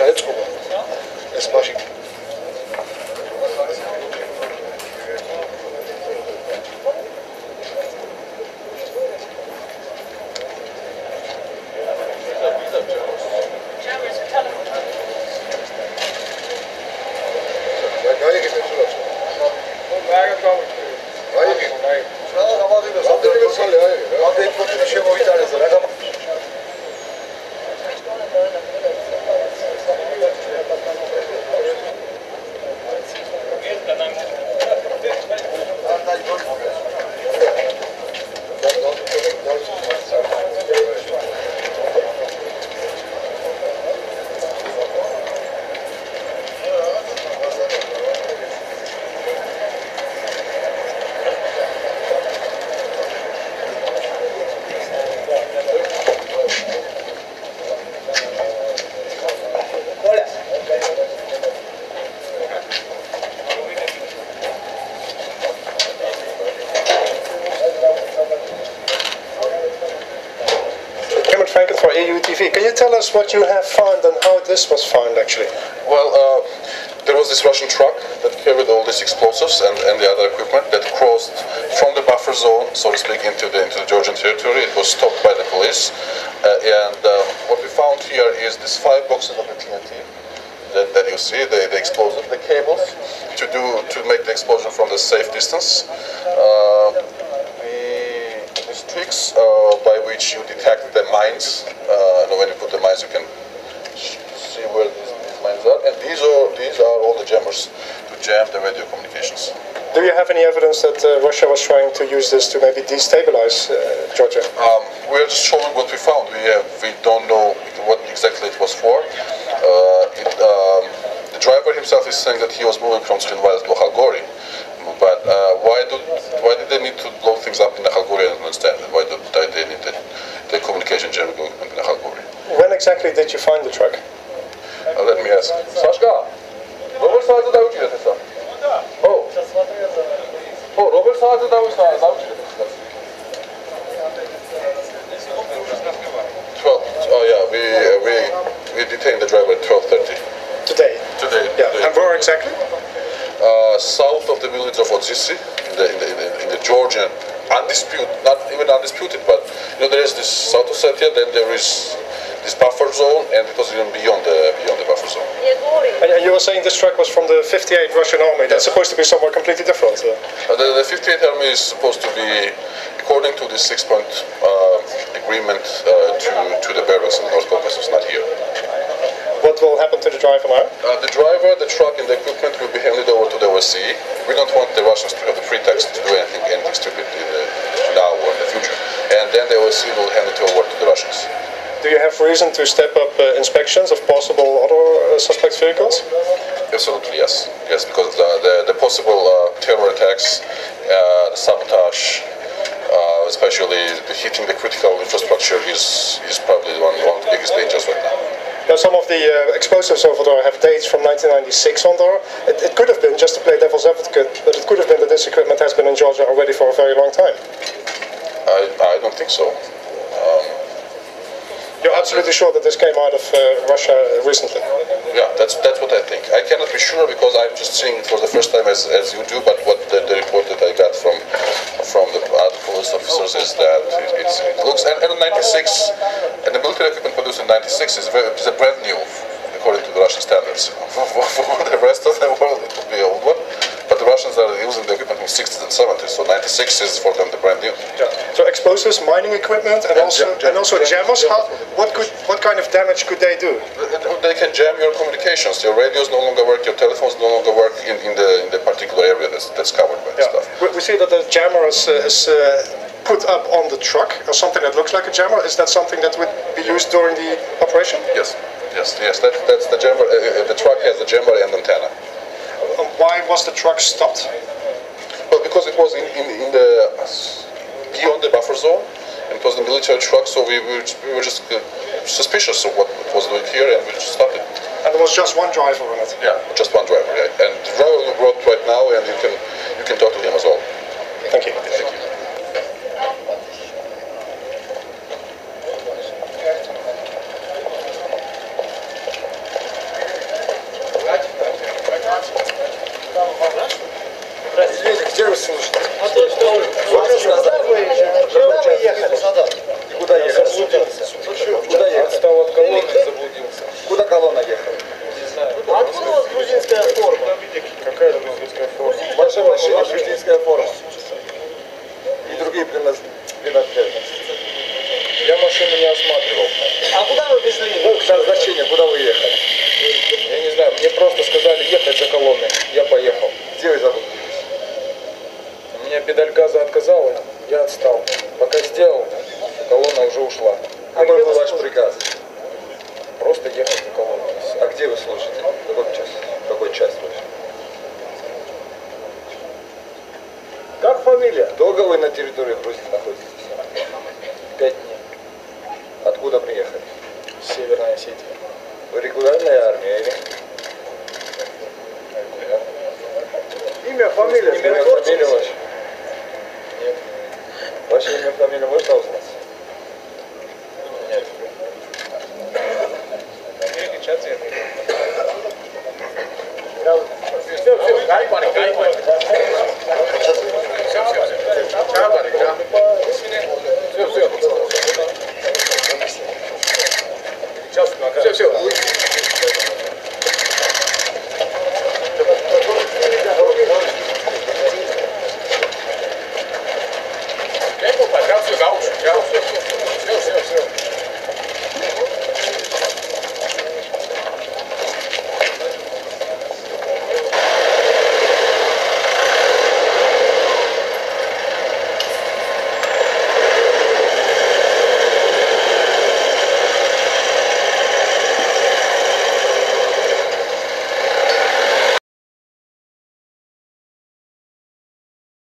Schaltruck Can you tell us what you have found and how this was found actually? Well, uh, there was this Russian truck that carried all these explosives and, and the other equipment that crossed from the buffer zone, so to speak, into the, into the Georgian territory. It was stopped by the police. Uh, and uh, what we found here is these five boxes of the TNT that, that you see, the, the explosive, the cables to do to make the explosion from the safe distance. Uh, tricks uh, by which you detect the mines. Uh, when you put the mines, you can see where these, these mines are. And these are these are all the jammers to jam the radio communications. Do you have any evidence that uh, Russia was trying to use this to maybe destabilize uh, Georgia? Um, we're just showing what we found. We have, we don't know what exactly it was for. Uh, it, himself is saying that he was moving from Srinvaya to Khalgori. But uh, why do why did they need to blow things up in the Khalgori? I don't understand. Why do they need the, the communication jamming in the Khalgori? When exactly did you find the truck? Uh, let me ask. Sashka, Robert saat da uči sa. Oh. Oh, Robert saat da uči da uči Twelve. Oh yeah, we uh, we we detained the driver at twelve thirty. Yeah. And where exactly? uh, south of the village of Odzisi, in the, in the, in the, in the Georgian, undisputed, not even undisputed, but you know there is this South Ossetia, then there is this buffer zone, and it was even beyond the beyond the buffer zone. And you were saying this track was from the 58th Russian Army. That's supposed to be somewhere completely different. Uh, the, the 58th Army is supposed to be, according to the six-point uh, agreement, uh, to to the barracks in North Caucasus, not here. What will happen to the driver now? Uh, the driver, the truck, and the equipment will be handed over to the OSCE. We don't want the Russians to have the pretext to do anything, anything stupid in the, now or in the future. And then the OSCE will hand it over to the Russians. Do you have reason to step up uh, inspections of possible other uh, suspect vehicles? Absolutely, yes. Yes, because the, the, the possible uh, terror attacks, uh, sabotage, uh, especially the hitting the critical infrastructure is, is probably one, one of the biggest dangers right now. Now, some of the uh, explosives over there have dates from 1996 on there. It, it, could have been, just to play devil's advocate, but it could have been that this equipment has been in Georgia already for a very long time. I, I don't think so. You're absolutely sure that this came out of uh, Russia recently? Yeah, that's that's what I think. I cannot be sure because I'm just seeing it for the first time as, as you do, but what the, the report that I got from from the police officers is that it, it looks, and, and 96, and the military equipment produced in 96 is, very, is a brand new, according to the Russian standards. For the rest of the world, it would be an old one. But the Russians are using the equipment from 60s and 70s, so 96 is for them the brand new. Yeah. So explosives, mining equipment, and, And also jam- and also jam- jammers. How, what could what kind of damage could they do? They can jam your communications. Your radios no longer work. Your telephones no longer work in, in the in the particular area that's, that's covered by this stuff. We, we see that the jammer is, uh, is uh, put up on the truck, or something that looks like a jammer. Is that something that would be used during the operation? Yes, yes, yes. That, that's the jammer. Uh, uh, the truck has a jammer and antenna. Why was the truck stopped? Because it was in, in, in the beyond the buffer zone, and it was the military truck, so we were, we were just uh, suspicious of what it was doing here, and we just stopped it. And there was just one driver on it. Yeah, just one driver. Yeah. And the driver brought right now, and you can you can talk to him as well. Здесь где вы слушаете? А то, что вы сказали. Куда вы ехали? И куда ехали? Заблудился. Куда ехали? Отстал от колонны, заблудился. Куда колонна ехала? Откуда у вас грузинская форма? Какая это грузинская форма? Ваша машина грузинская форма. Педаль газа отказала, я отстал. Пока сделал, колонна уже ушла. Какой был ваш приказ? Просто ехать и всё. А где вы служите? Часть? В какой часть служите? Как фамилия? Долго вы на территории Грузии находитесь? Пять дней. Откуда приехали? Северная Осетия. Вы регулярная армия или? Имя, фамилия, Имя, Tchau, o